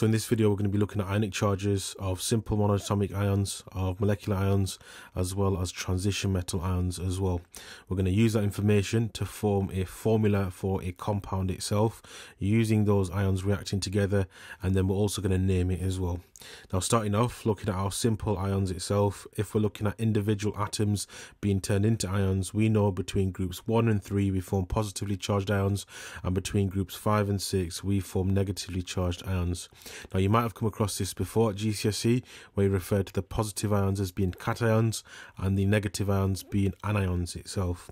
So in this video we're going to be looking at ionic charges of simple monatomic ions, of molecular ions, as well as transition metal ions as well. We're going to use that information to form a formula for a compound itself, using those ions reacting together, and then we're also going to name it as well. Now starting off, looking at our simple ions itself, if we're looking at individual atoms being turned into ions, we know between groups 1 and 3 we form positively charged ions, and between groups 5 and 6 we form negatively charged ions. Now, you might have come across this before at GCSE, where you refer to the positive ions as being cations and the negative ions being anions itself.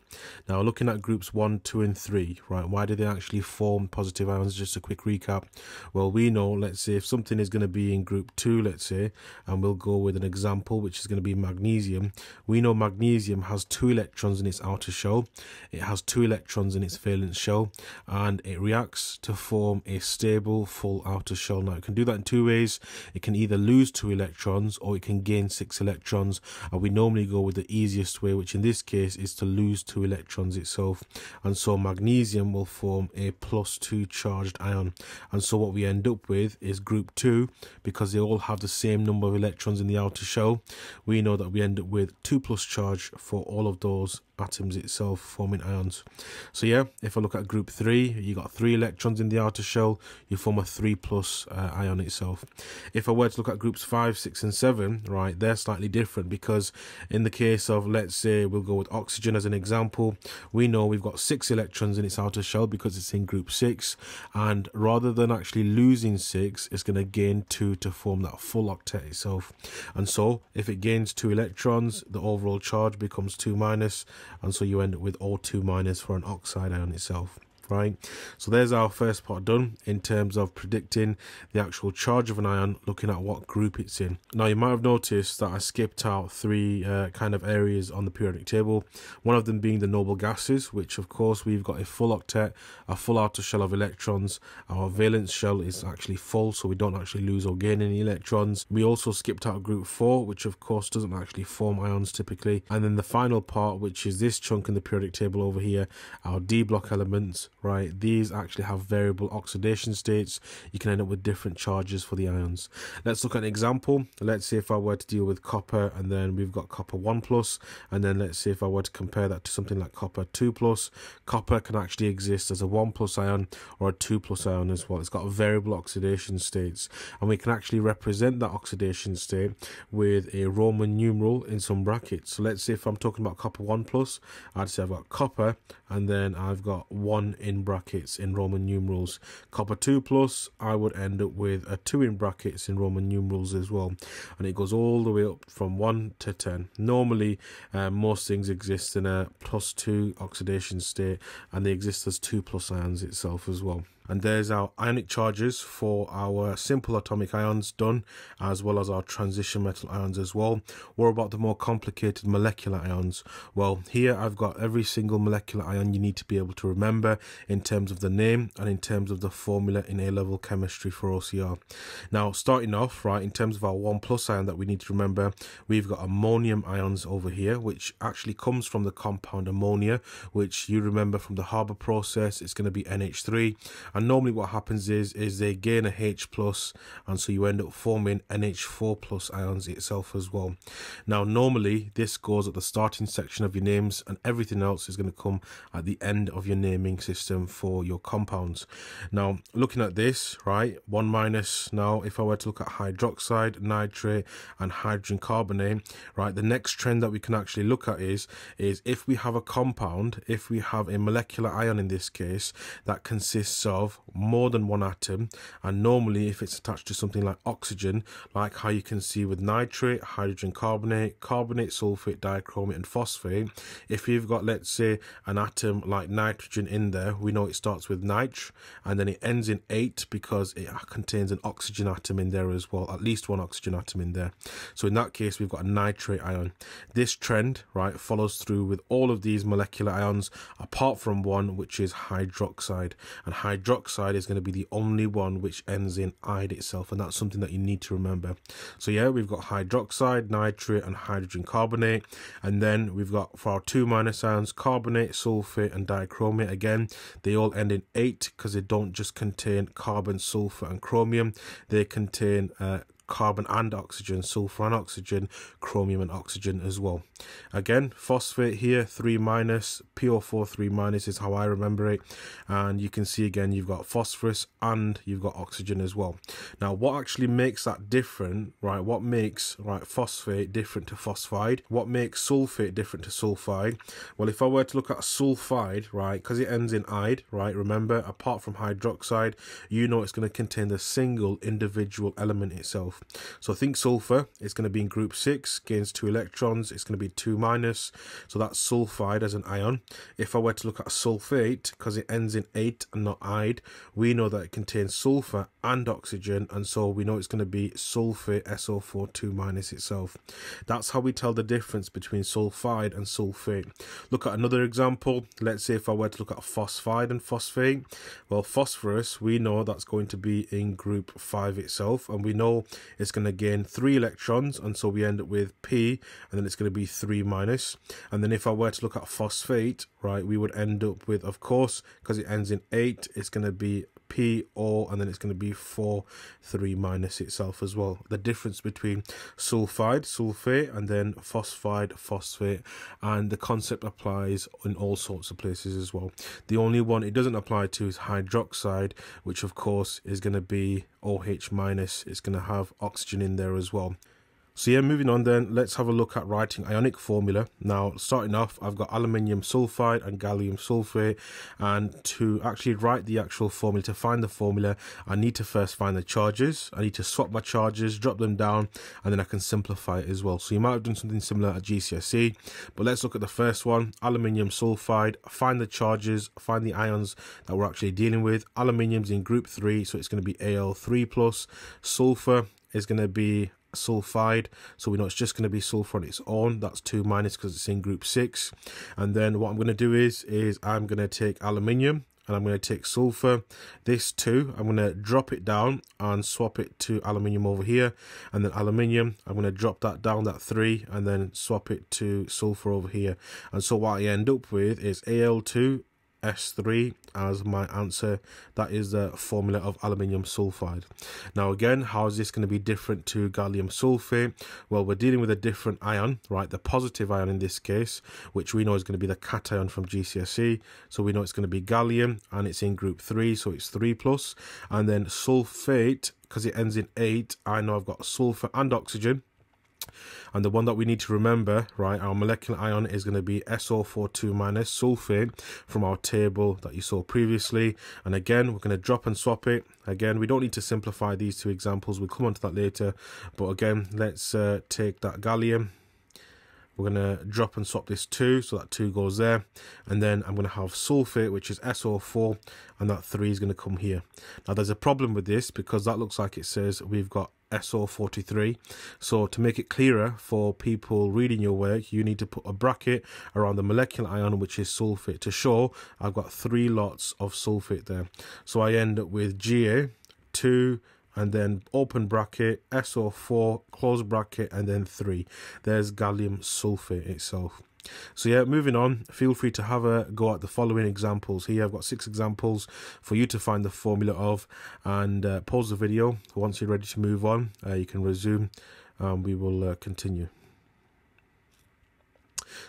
Now, looking at groups 1, 2, and 3, right, why do they actually form positive ions? Just a quick recap. Well, we know, let's say, if something is going to be in group 2, let's say, and we'll go with an example, which is going to be magnesium, we know magnesium has two electrons in its outer shell, it has two electrons in its valence shell, and it reacts to form a stable full outer shell. Now, can do that in two ways. It can either lose two electrons or it can gain six electrons. And we normally go with the easiest way, which in this case is to lose two electrons itself. And so magnesium will form a plus two charged ion. And so what we end up with is group two, because they all have the same number of electrons in the outer shell. We know that we end up with two plus charge for all of those atoms itself forming ions. So yeah, if I look at group 3, you got 3 electrons in the outer shell, you form a 3 plus uh, ion itself. If I were to look at groups 5, 6 and 7, right, they're slightly different because in the case of, let's say, we'll go with oxygen as an example, we know we've got 6 electrons in its outer shell because it's in group 6 and rather than actually losing 6, it's going to gain 2 to form that full octet itself. And so if it gains 2 electrons, the overall charge becomes 2 minus and so you end up with O2 minus for an oxide ion itself right? So there's our first part done in terms of predicting the actual charge of an ion, looking at what group it's in. Now you might have noticed that I skipped out three uh, kind of areas on the periodic table, one of them being the noble gases, which of course we've got a full octet, a full outer shell of electrons, our valence shell is actually full so we don't actually lose or gain any electrons. We also skipped out group 4, which of course doesn't actually form ions typically, and then the final part, which is this chunk in the periodic table over here, our D block elements, right? These actually have variable oxidation states. You can end up with different charges for the ions. Let's look at an example. Let's say if i were to deal with copper and then we've got copper 1 plus and then let's say if i were to compare that to something like copper 2 plus. Copper can actually exist as a 1 plus ion or a 2 plus ion as well. It's got variable oxidation states and we can actually represent that oxidation state with a roman numeral in some brackets. So let's say if i'm talking about copper 1 plus. I'd say i've got copper and then i've got 1 in brackets in Roman numerals. Copper 2 plus, I would end up with a 2 in brackets in Roman numerals as well. And it goes all the way up from 1 to 10. Normally, uh, most things exist in a plus 2 oxidation state and they exist as 2 plus ions itself as well and there's our ionic charges for our simple atomic ions done as well as our transition metal ions as well. What about the more complicated molecular ions? Well here I've got every single molecular ion you need to be able to remember in terms of the name and in terms of the formula in A-level chemistry for OCR now starting off right in terms of our 1 plus ion that we need to remember we've got ammonium ions over here which actually comes from the compound ammonia which you remember from the Haber process. It's going to be NH3 and normally what happens is is they gain a H plus and so you end up forming NH4 plus ions itself as well. Now normally this goes at the starting section of your names and everything else is going to come at the end of your naming system for your compounds. Now looking at this right one minus now if I were to look at hydroxide nitrate and hydrogen carbonate right the next trend that we can actually look at is is if we have a compound if we have a molecular ion in this case that consists of of more than one atom and normally if it's attached to something like oxygen like how you can see with nitrate hydrogen carbonate carbonate sulfate dichromate and phosphate if you've got let's say an atom like nitrogen in there we know it starts with nitr and then it ends in ate because it contains an oxygen atom in there as well at least one oxygen atom in there. So in that case we've got a nitrate ion. This trend right follows through with all of these molecular ions apart from one which is hydroxide. And hydroxide hydroxide is going to be the only one which ends in ide itself, and that's something that you need to remember. So yeah, we've got hydroxide, nitrate, and hydrogen carbonate, and then we've got for our two minus ions, carbonate, sulfate, and dichromate. Again, they all end in ate because they don't just contain carbon, sulfur, and chromium; they contain uh, carbon and oxygen, sulfur and oxygen, chromium and oxygen as well. Again, phosphate here, 3 minus, PO4 3 minus is how I remember it. And you can see again, you've got phosphorus and you've got oxygen as well. Now, what actually makes that different, right? What makes, right, phosphate different to phosphide? What makes sulfate different to sulfide? Well, if I were to look at sulfide, right, because it ends in ide, right, remember, apart from hydroxide, you know it's going to contain the single individual element itself. So I think sulfur, it's going to be in group 6, gains 2 electrons, it's going to be 2 minus, so that's sulfide as an ion. If I were to look at sulfate, because it ends in ate and not ide, we know that it contains sulfur and oxygen, and so we know it's going to be sulfate SO4 2 minus itself. That's how we tell the difference between sulfide and sulfate. Look at another example. Let's say if I were to look at phosphide and phosphate, well, phosphorus, we know that's going to be in group 5 itself, and we know it's going to gain three electrons and so we end up with P and then it's going to be 3 minus. And then if I were to look at phosphate right we would end up with of course because it ends in ate it's going to be P O and then it's going to be 4 3 minus itself as well. The difference between sulfide sulfate and then phosphide phosphate. And the concept applies in all sorts of places as well. The only one it doesn't apply to is hydroxide which of course is going to be OH minus. It's going to have oxygen in there as well so yeah, moving on then, let's have a look at writing ionic formula. Now, starting off, I've got aluminium sulfide and gallium sulfate. And to actually write the actual formula, to find the formula, I need to first find the charges. I need to swap my charges, drop them down, and then I can simplify it as well. So you might have done something similar at GCSE. But let's look at the first one, aluminium sulfide. Find the charges, find the ions that we're actually dealing with. Aluminium's in group 3, so it's going to be Al3+. plus. Sulfur is going to be sulfide. So we know it's just going to be sulfur on its own. That's 2 minus because it's in group 6 and then what I'm going to do is is I'm going to take aluminium and I'm going to take sulfur. This 2 I'm going to drop it down and swap it to aluminium over here. And then aluminium I'm going to drop that down that 3 and then swap it to sulfur over here. And so what I end up with is Al2 S3 as my answer. That is the formula of aluminium sulfide. Now again, how is this going to be different to gallium sulfate? Well, we're dealing with a different ion, right? The positive ion in this case, which we know is going to be the cation from GCSE. So we know it's going to be gallium and it's in group 3, so it's 3 plus. And then sulfate, because it ends in ate, I know I've got sulfur and oxygen and the one that we need to remember, right, our molecular ion is going to be SO42 minus sulfate from our table that you saw previously. And again, we're going to drop and swap it. Again, we don't need to simplify these two examples. We'll come on to that later. But again, let's uh, take that gallium we're going to drop and swap this 2 so that 2 goes there and then I'm going to have sulfate which is SO4 and that 3 is going to come here now there's a problem with this because that looks like it says we've got SO43 so to make it clearer for people reading your work you need to put a bracket around the molecular ion which is sulfate. To show I've got three lots of sulfate there. So I end up with Ga 2 and then open bracket SO4 close bracket and then 3 there's gallium sulfate itself so yeah moving on feel free to have a go at the following examples. Here I've got six examples for you to find the formula of and uh, pause the video. Once you're ready to move on uh, you can resume and we will uh, continue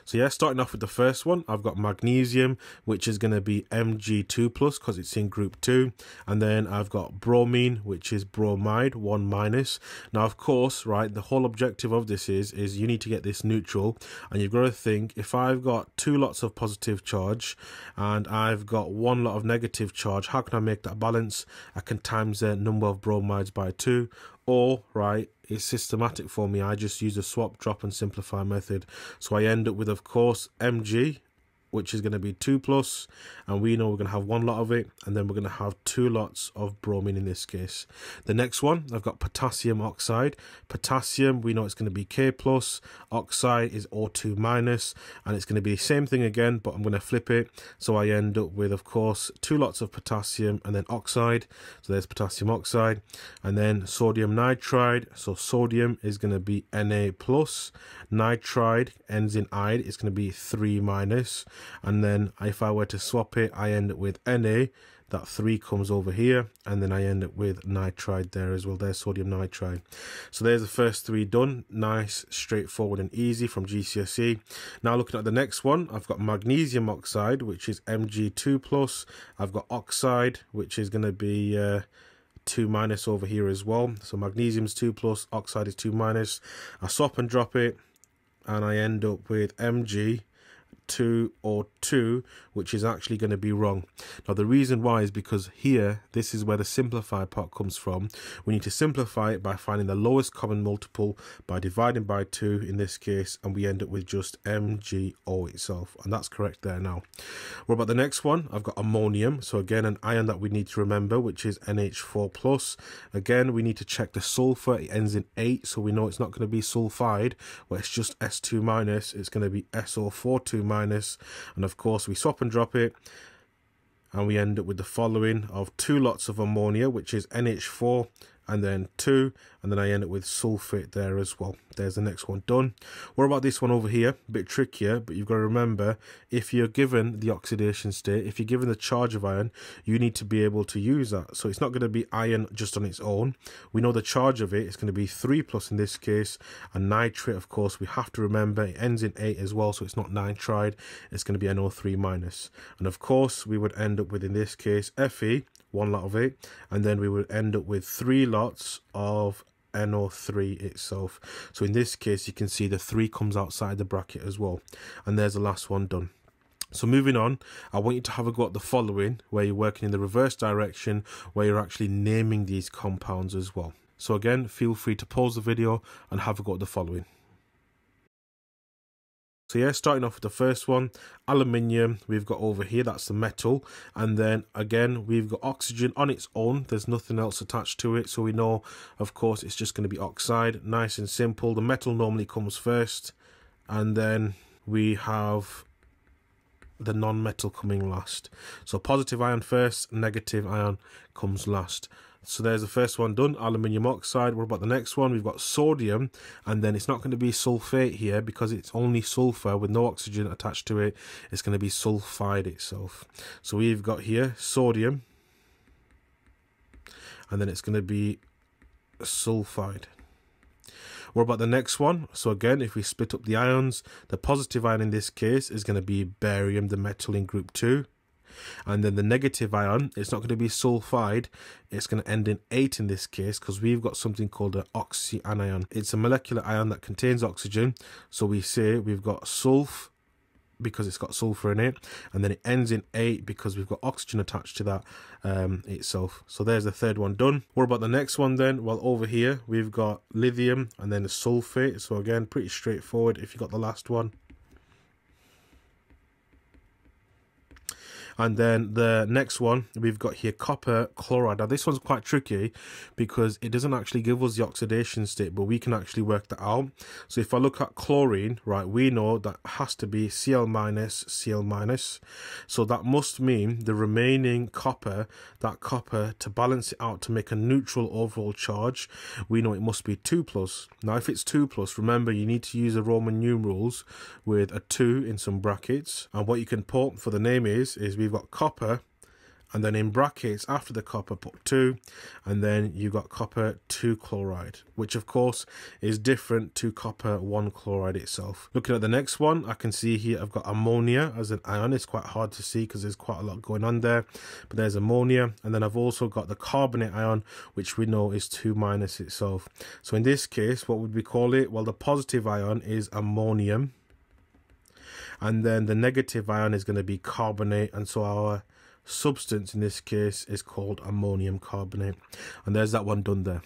so yeah, starting off with the first one, I've got magnesium, which is going to be Mg2 plus because it's in group 2. And then I've got bromine, which is bromide, 1 minus. Now, of course, right, the whole objective of this is, is you need to get this neutral. And you've got to think, if I've got two lots of positive charge and I've got one lot of negative charge, how can I make that balance? I can times the number of bromides by 2 or right it's systematic for me. I just use a swap drop and simplify method. So I end up with of course mg which is going to be 2 plus, and we know we're going to have one lot of it, and then we're going to have two lots of bromine in this case. The next one, I've got potassium oxide. Potassium, we know it's going to be K plus, oxide is O2 minus, and it's going to be the same thing again, but I'm going to flip it, so I end up with, of course, two lots of potassium and then oxide, so there's potassium oxide, and then sodium nitride, so sodium is going to be Na plus, nitride ends in ide, it's going to be 3 minus, and then if I were to swap it I end up with Na that 3 comes over here. And then I end up with nitride there as well there's sodium nitride. So there's the first three done. Nice straightforward and easy from GCSE now looking at the next one I've got magnesium oxide which is Mg2 plus. I've got oxide which is going to be uh, 2 minus over here as well. So magnesium is 2 plus oxide is 2 minus. I swap and drop it and I end up with Mg 2 or 2 which is actually going to be wrong. Now the reason why is because here this is where the simplify part comes from. We need to simplify it by finding the lowest common multiple by dividing by 2 in this case and we end up with just MgO itself and that's correct there now. What about the next one? I've got ammonium. So again an ion that we need to remember which is NH4 plus. Again we need to check the sulfur. It ends in ate so we know it's not going to be sulfide where it's just S2 minus it's going to be SO42 minus. And of course we swap and drop it. And we end up with the following of two lots of ammonia which is NH4 and then 2 and then I end up with sulfate there as well. There's the next one done. What about this one over here? A bit trickier but you've got to remember if you're given the oxidation state if you're given the charge of iron you need to be able to use that. So it's not going to be iron just on its own. We know the charge of it, it is going to be 3 plus in this case and nitrate of course we have to remember it ends in ate as well so it's not nitride. It's going to be NO3 minus. And of course we would end up with in this case Fe one lot of it and then we would end up with three lots of NO3 itself so in this case you can see the 3 comes outside the bracket as well and there's the last one done so moving on, I want you to have a go at the following, where you're working in the reverse direction, where you're actually naming these compounds as well. So again, feel free to pause the video and have a go at the following. So yeah, starting off with the first one, aluminium, we've got over here, that's the metal. And then again, we've got oxygen on its own. There's nothing else attached to it. So we know, of course, it's just going to be oxide. Nice and simple. The metal normally comes first. And then we have the non-metal coming last. So positive ion first, negative ion comes last. So there's the first one done, aluminium oxide. What about the next one? We've got sodium, and then it's not going to be sulfate here because it's only sulfur with no oxygen attached to it. It's going to be sulfide itself. So we've got here sodium, and then it's going to be sulfide. What about the next one? So again, if we split up the ions, the positive ion in this case is going to be barium, the metal in group 2 and then the negative ion it's not going to be sulfide. It's going to end in ate in this case because we've got something called an oxyanion. It's a molecular ion that contains oxygen. So we say we've got sulf because it's got sulfur in it and then it ends in ate because we've got oxygen attached to that um, itself. So there's the third one done. What about the next one then? Well over here we've got lithium and then the sulfate. So again pretty straightforward if you got the last one And then the next one, we've got here copper chloride. Now this one's quite tricky because it doesn't actually give us the oxidation state, but we can actually work that out. So if I look at chlorine, right, we know that has to be Cl minus, Cl minus. So that must mean the remaining copper, that copper to balance it out to make a neutral overall charge, we know it must be 2 plus. Now if it's 2 plus, remember you need to use the Roman numerals with a 2 in some brackets. And what you can put for the name is, is we you've got copper and then in brackets after the copper put 2 and then you've got copper 2 chloride which of course is different to copper 1 chloride itself. Looking at the next one i can see here i've got ammonia as an ion. It's quite hard to see because there's quite a lot going on there but there's ammonia. And then i've also got the carbonate ion which we know is 2 minus itself. So in this case what would we call it? Well the positive ion is ammonium and then the negative ion is going to be carbonate and so our substance in this case is called ammonium carbonate. And there's that one done there